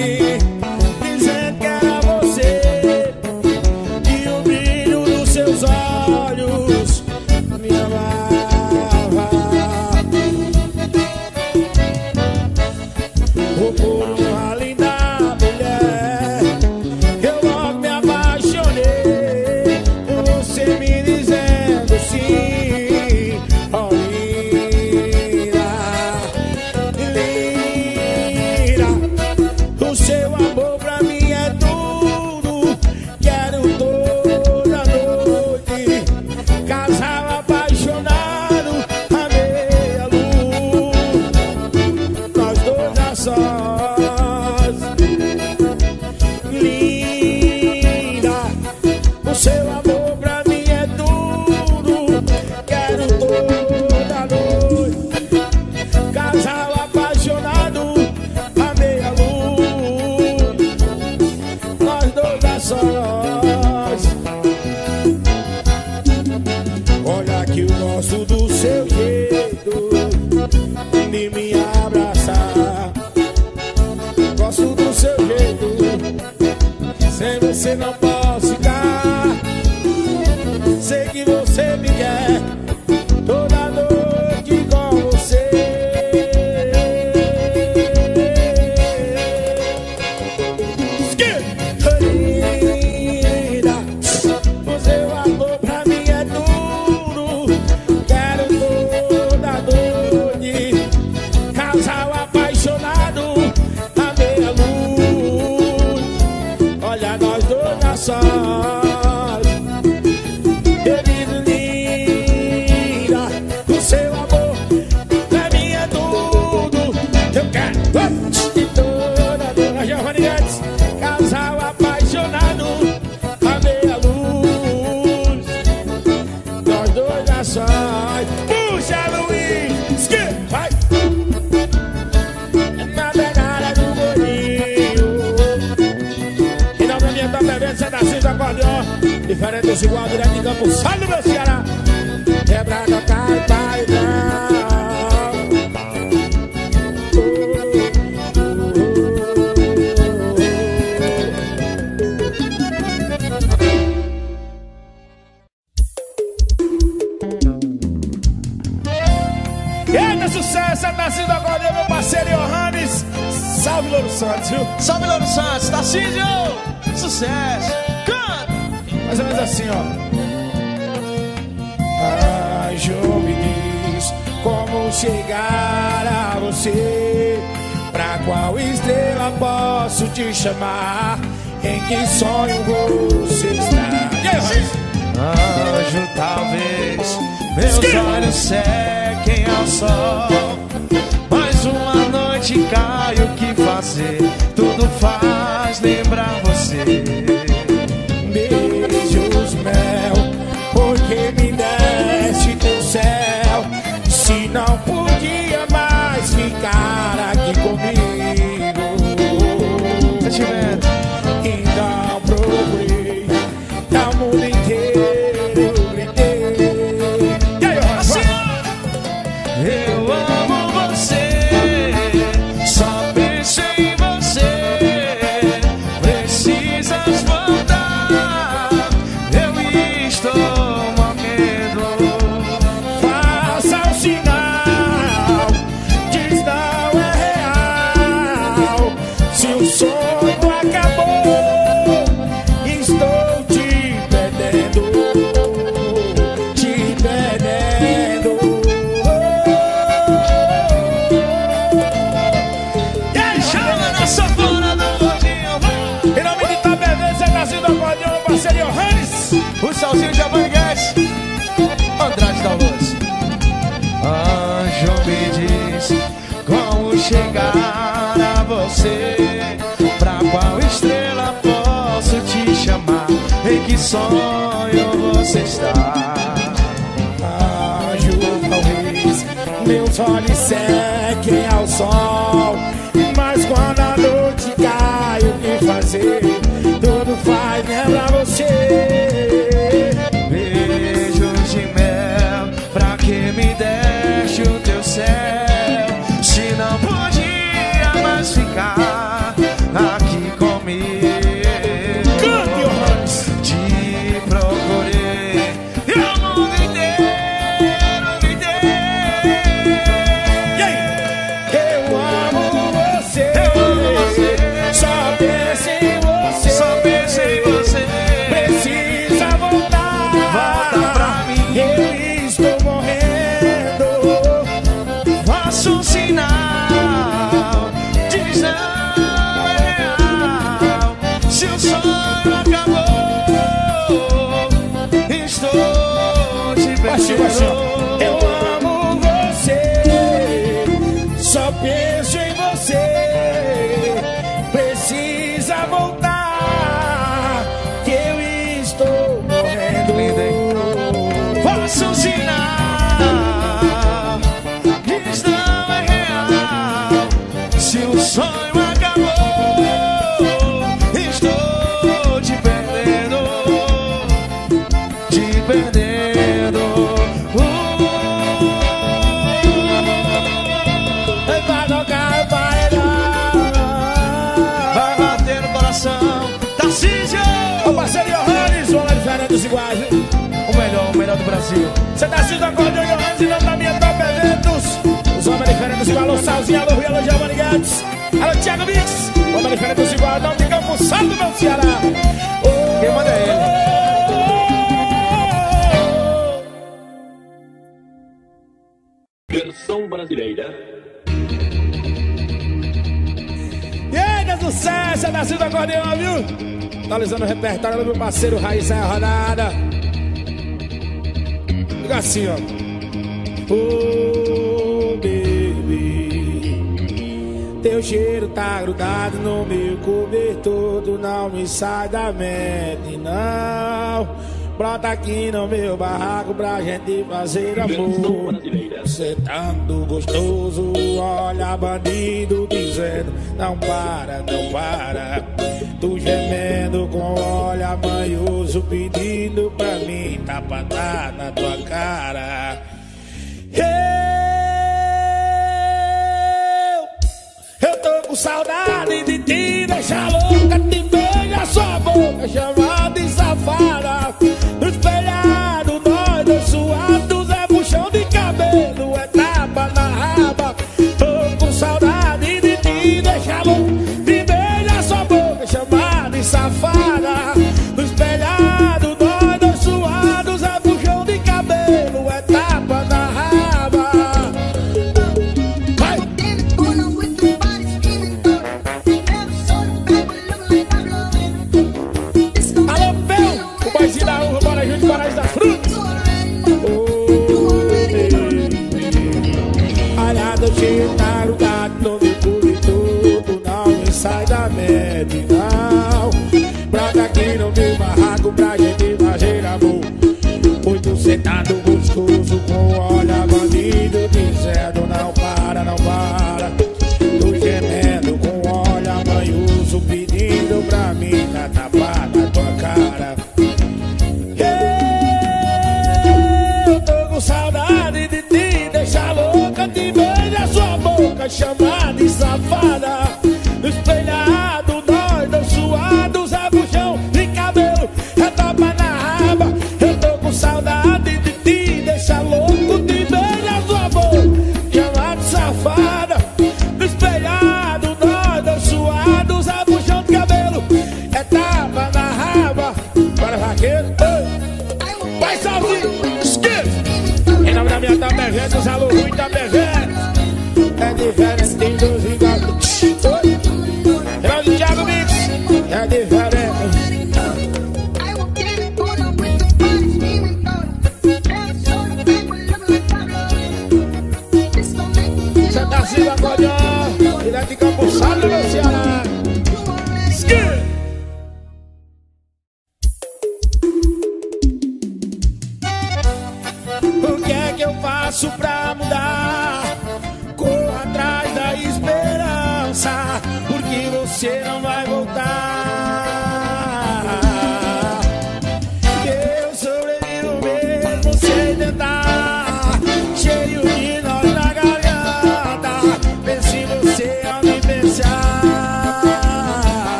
you. Sucesso! Canta! Mais ou menos assim, ó. Ai, me diz como chegar a você? Pra qual estrela posso te chamar? Em que sonho você está? Anjo, talvez meus olhos sequem ao sol praticar caio, o que fazer, tudo faz lembrar você. Beijos, mel, porque me deste teu céu, se não podia. Você. Pra qual estrela posso te chamar? Em que sonho você está? Anjo, talvez meus olhos sequem ao sol. Mas quando a noite cai, o que fazer? Tudo faz lembrar você. Beijos de mel, pra que me deixe o teu céu? Baixinho, baixinho. Você tá assistindo a Cordeiro Johannes e não da minha top eventos. Os homens diferentes iguais, alô Salzinho, alô Rio, alô Giovanni Guedes. Alô Thiago Mix, homem diferente dos iguais, não de Campo Santo, meu Ceará. Oh, Quem manda é ele. Versão brasileira. E sucesso, é nascido acordeão, viu? Atualizando o repertório do meu parceiro Raiz é rodada. Assim, ó. Oh, baby. Teu cheiro tá grudado no meu cobertor. Tu não me sai da mente, não. Brota aqui no meu barraco pra gente fazer amor. Você tanto gostoso, olha bandido dizendo Não para, não para Tu gemendo com olha manhoso Pedindo pra mim tapatar na tua cara. Eu, eu tô com saudade de te deixar louca Te beija sua boca chamada de safada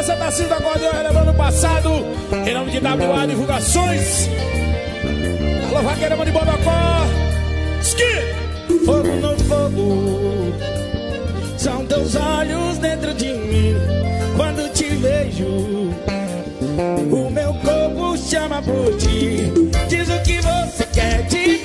Lembrança da Cinta eu relembrando o passado. Em nome de WA Divulgações. Alô, vaqueira de Bobacó. Ski! Fogo no fogo. São teus olhos dentro de mim. Quando te vejo, o meu corpo chama por ti. Diz o que você quer, diz.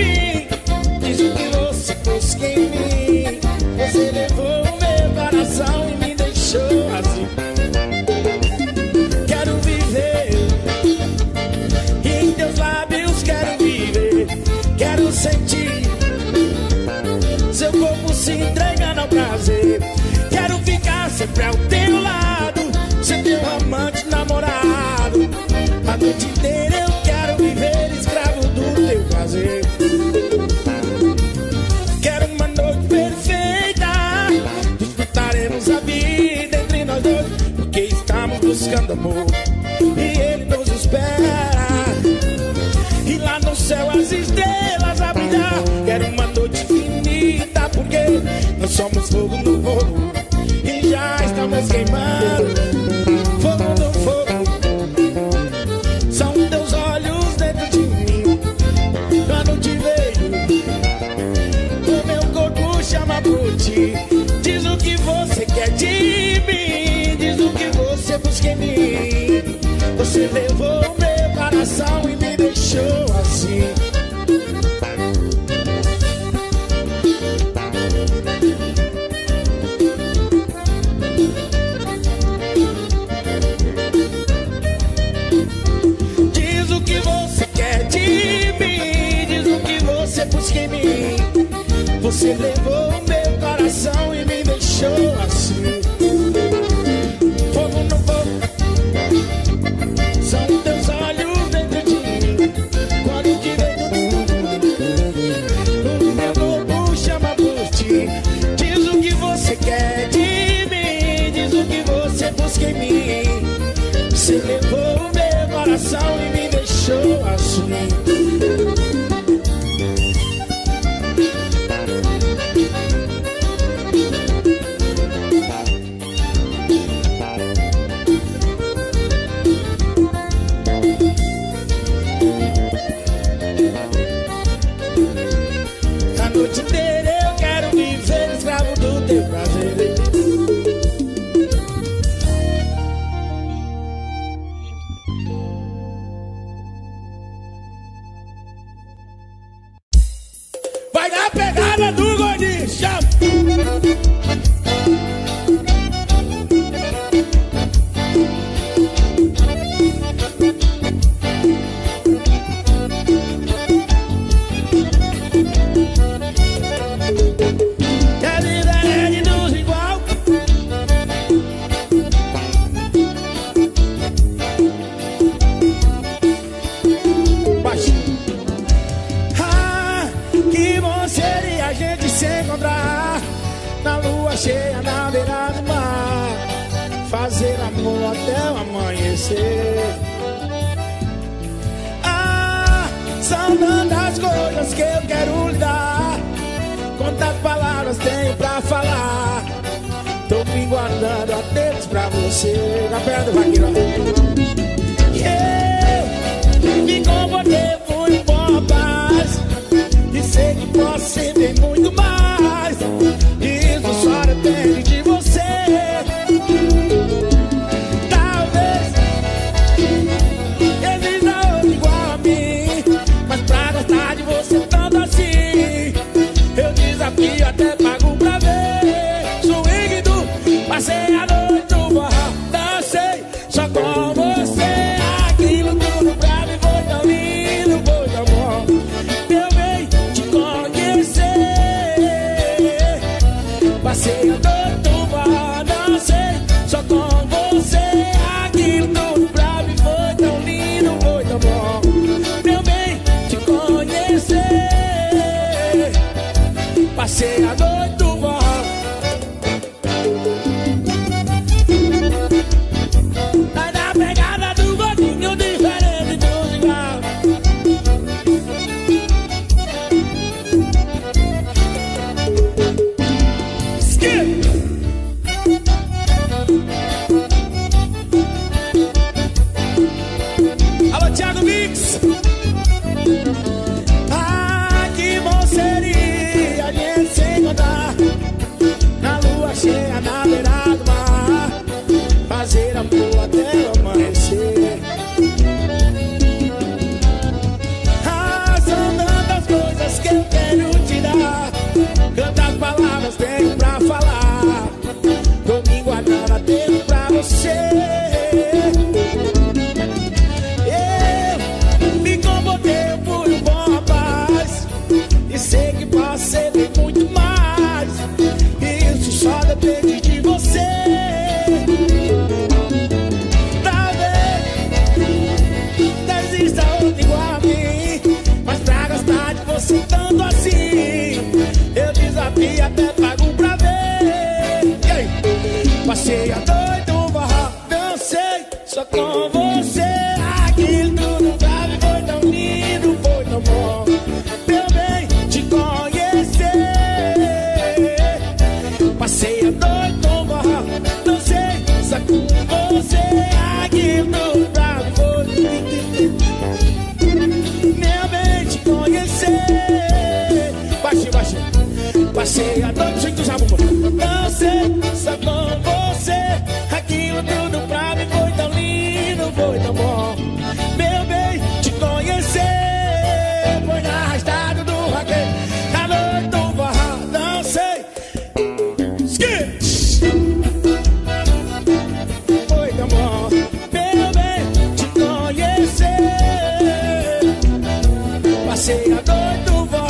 seja doido, vó.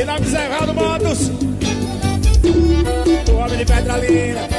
E na miserável Matos, o homem de Petralina.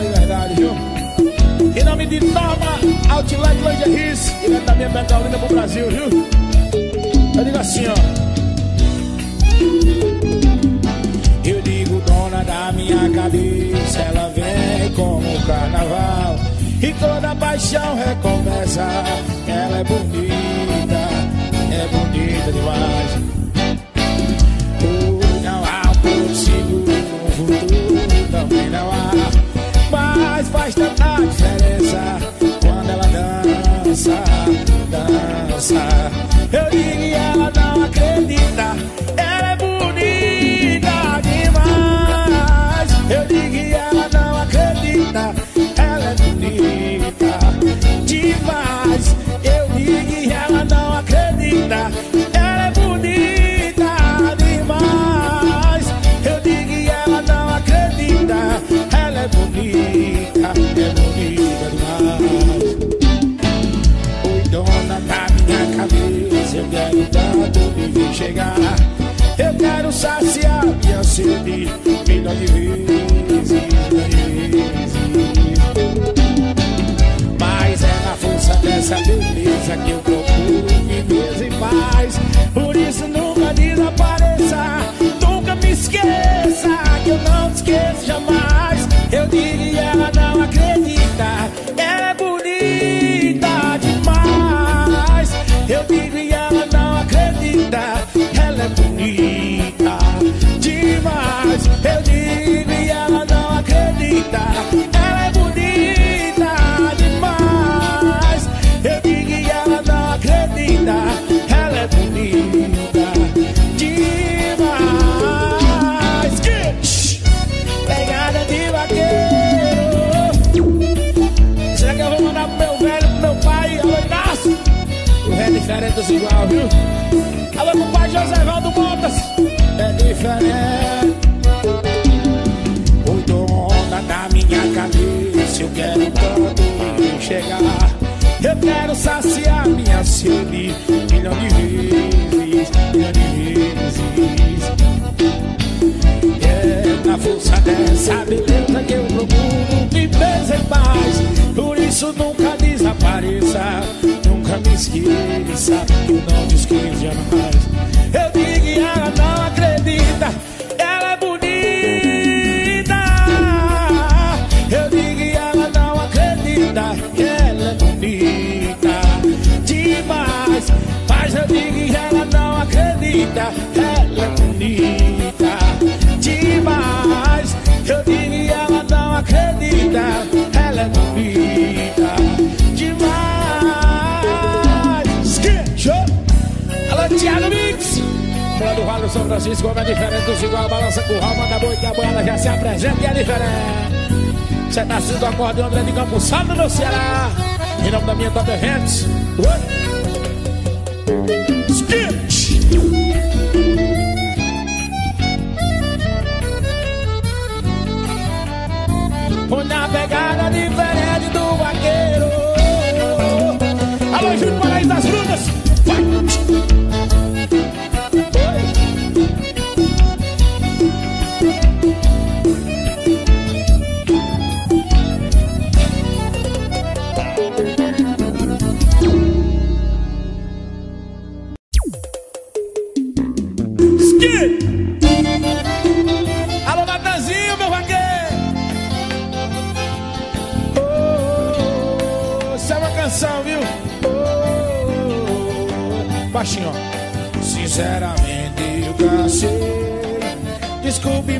de verdade, viu? Em nome de Norma Outlet Lândia Riz, diretamente da Petrolina pro Brasil, viu? Eu digo assim, ó. Eu digo, dona da minha cabeça, ela vem como o carnaval. E toda paixão recomeça. Ela é bonita, é bonita demais. chegar. Eu quero saciar minha sede, dá de vez em Mas é na força dessa beleza que eu vou. sabe beleza que eu procuro. Francisco, homem é diferente dos igual, balança curral, manda boi que a boiada já se apresenta e é diferente. Você tá sendo de André de Campo Santo no Ceará. Em nome da minha Top Events. Skit! a pegada diferente do vaqueiro. Alô, Júlio Paraíso das Frutas.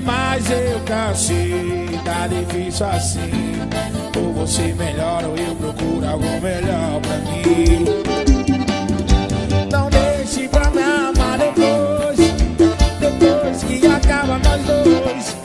Mas eu cansei. Tá difícil assim. Ou você melhora ou eu procuro algo melhor pra mim. Não deixe pra me amar depois. Depois que acaba nós dois.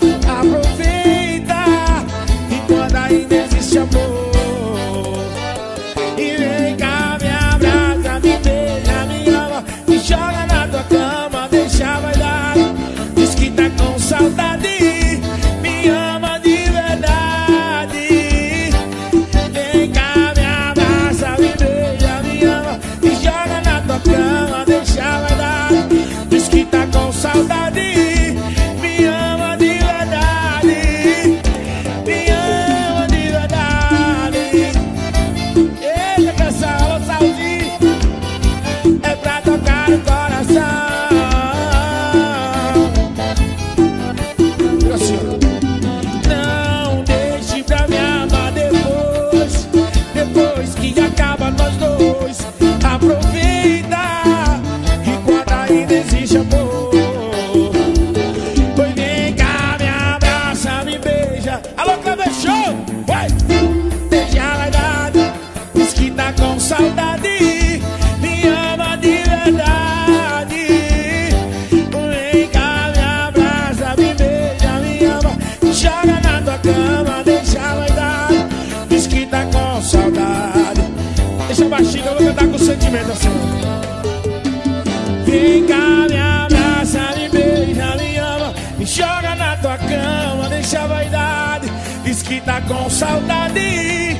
movimentação. Vem cá, me abraça, me beija, me ama, me joga na tua cama, deixa a vaidade, diz que tá com saudade.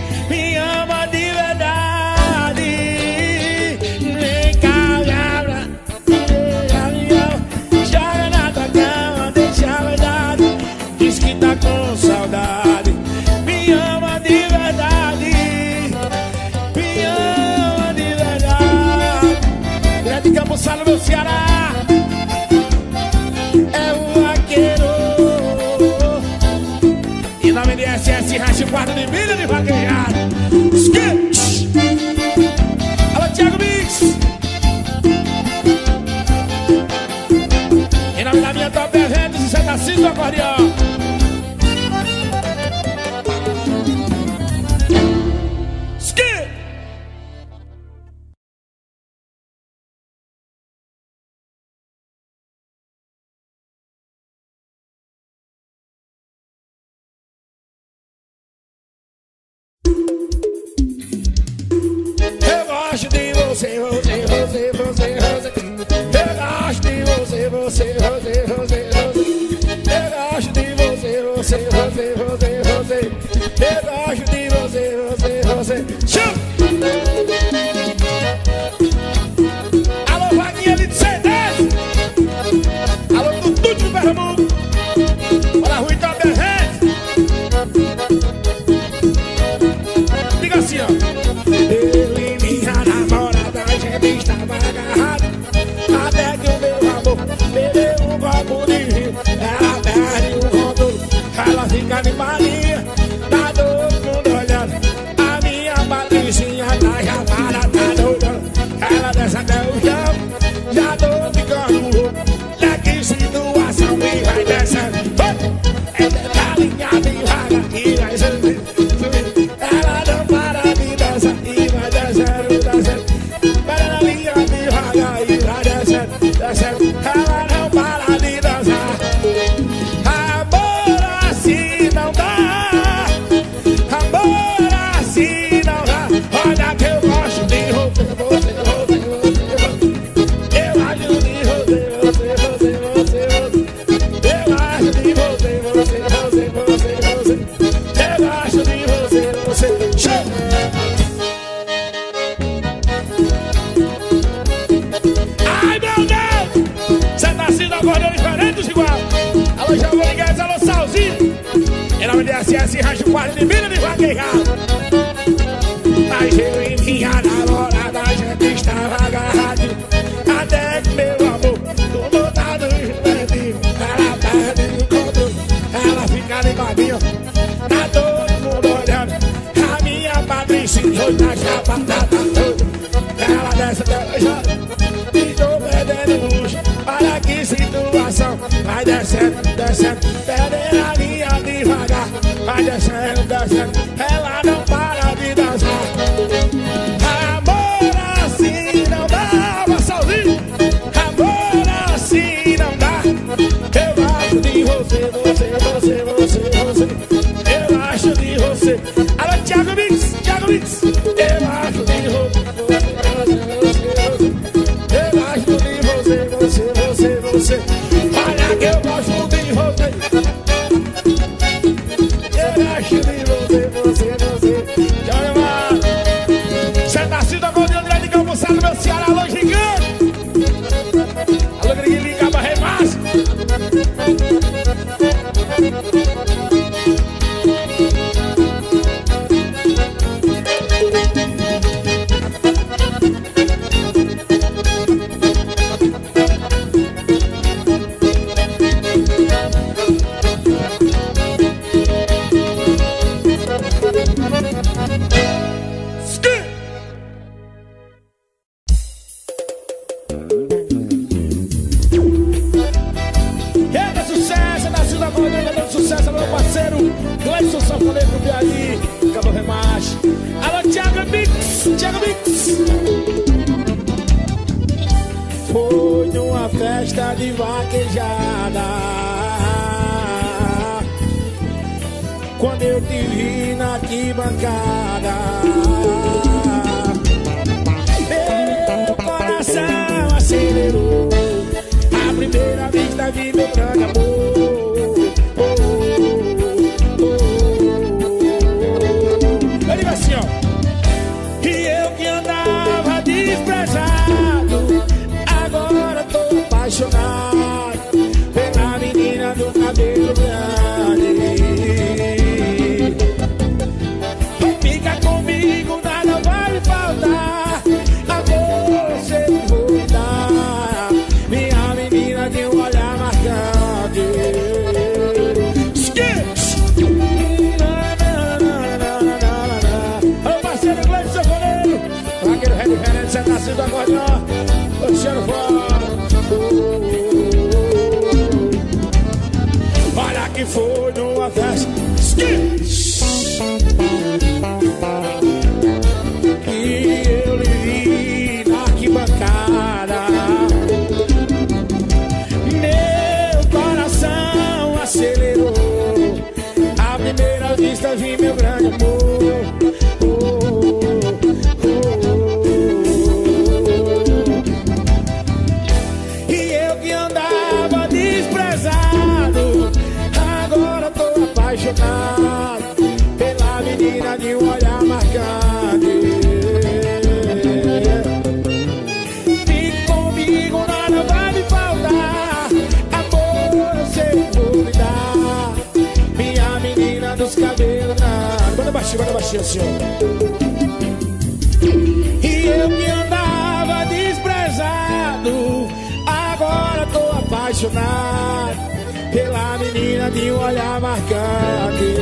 De vaquejado. Alô, Mix. E na minha top eventos, você tá errado. pela menina de um olhar marcante.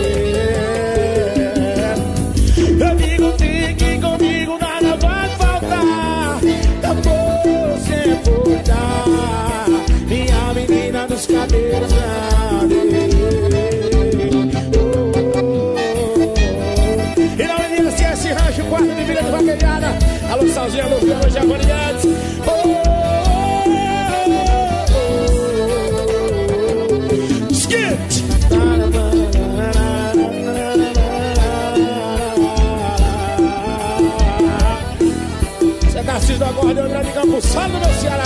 Amigo, fique comigo, nada vai faltar. Amor, você foi dar minha menina dos cabelos grandes. E na menina CS o quarto de Vila do Vaquejada. Alô, Salzinho, alô, Fernando Javanidades. Oh, campo, salve do Ceará!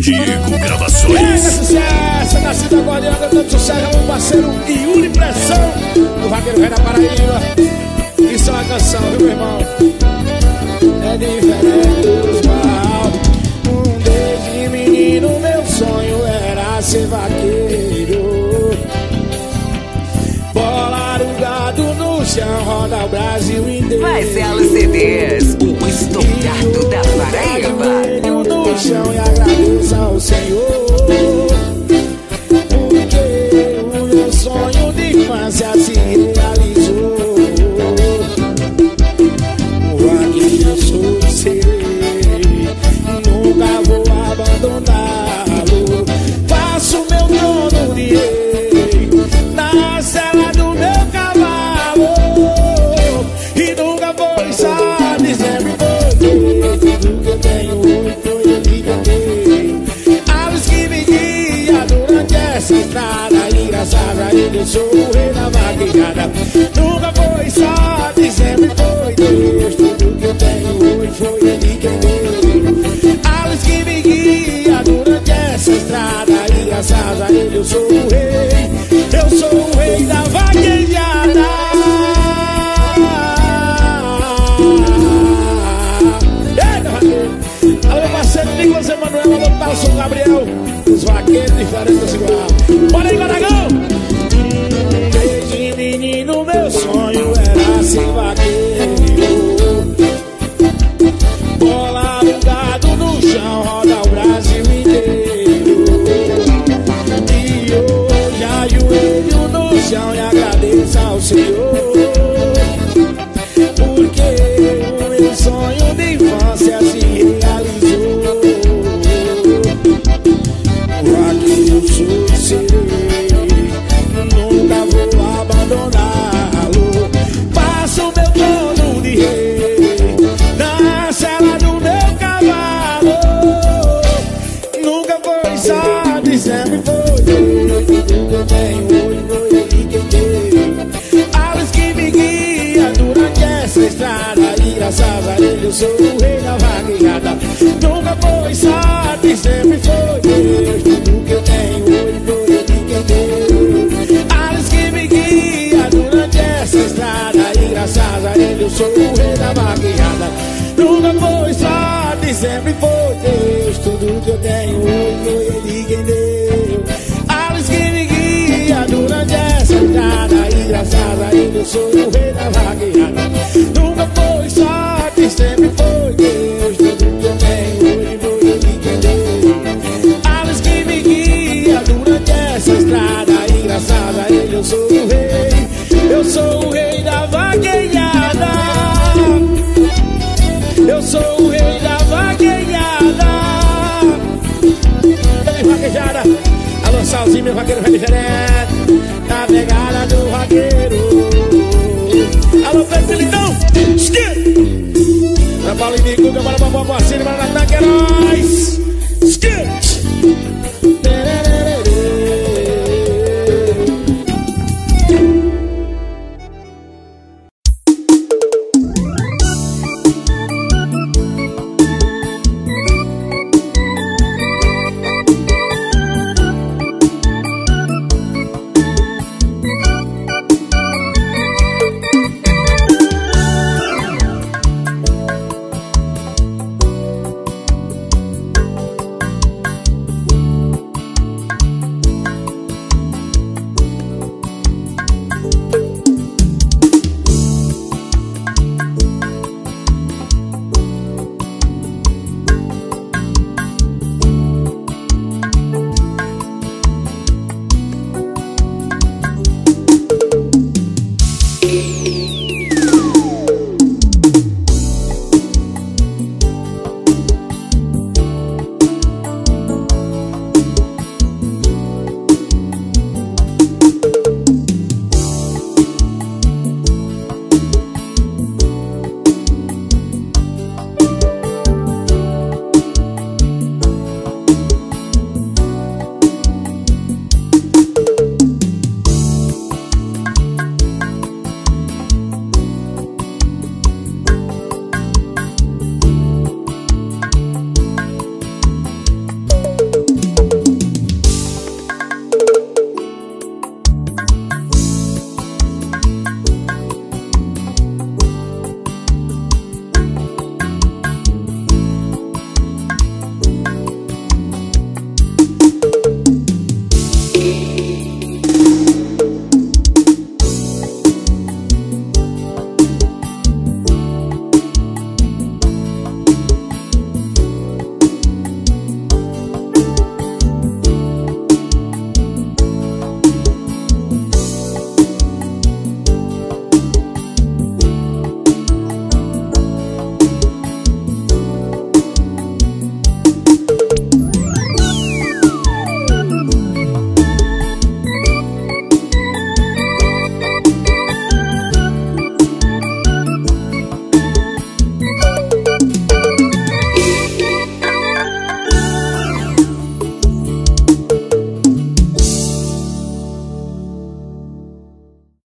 Diego Gravações. E é esse sucesso da Cida Guardiana, tanto sucesso, meu parceiro une Pressão, do Vaqueiro Rei da Paraíba. Isso é uma canção, viu, meu irmão? É diferente. o Brasil inteiro. Marcelo CDs, o estocado da Paraíba. Do chão e agradeço ao Senhor. eu sou o rei da vagueada. Nunca foi sorte, sempre foi Deus. Tudo que eu tenho hoje vou entender. A luz que me guia durante essa estrada engraçada. Ele, eu sou o rei, eu sou o rei da vagueada. Eu sou o rei da vagueada. Ei, vaquejada, alô, salzinho, meu vaqueiro vai diferente. Tá pegado. Alô, Facilitão, esquerda Pra Paulinho de Cuca, bora pra Bombocine, bora na tanque, é nóis. Esquerda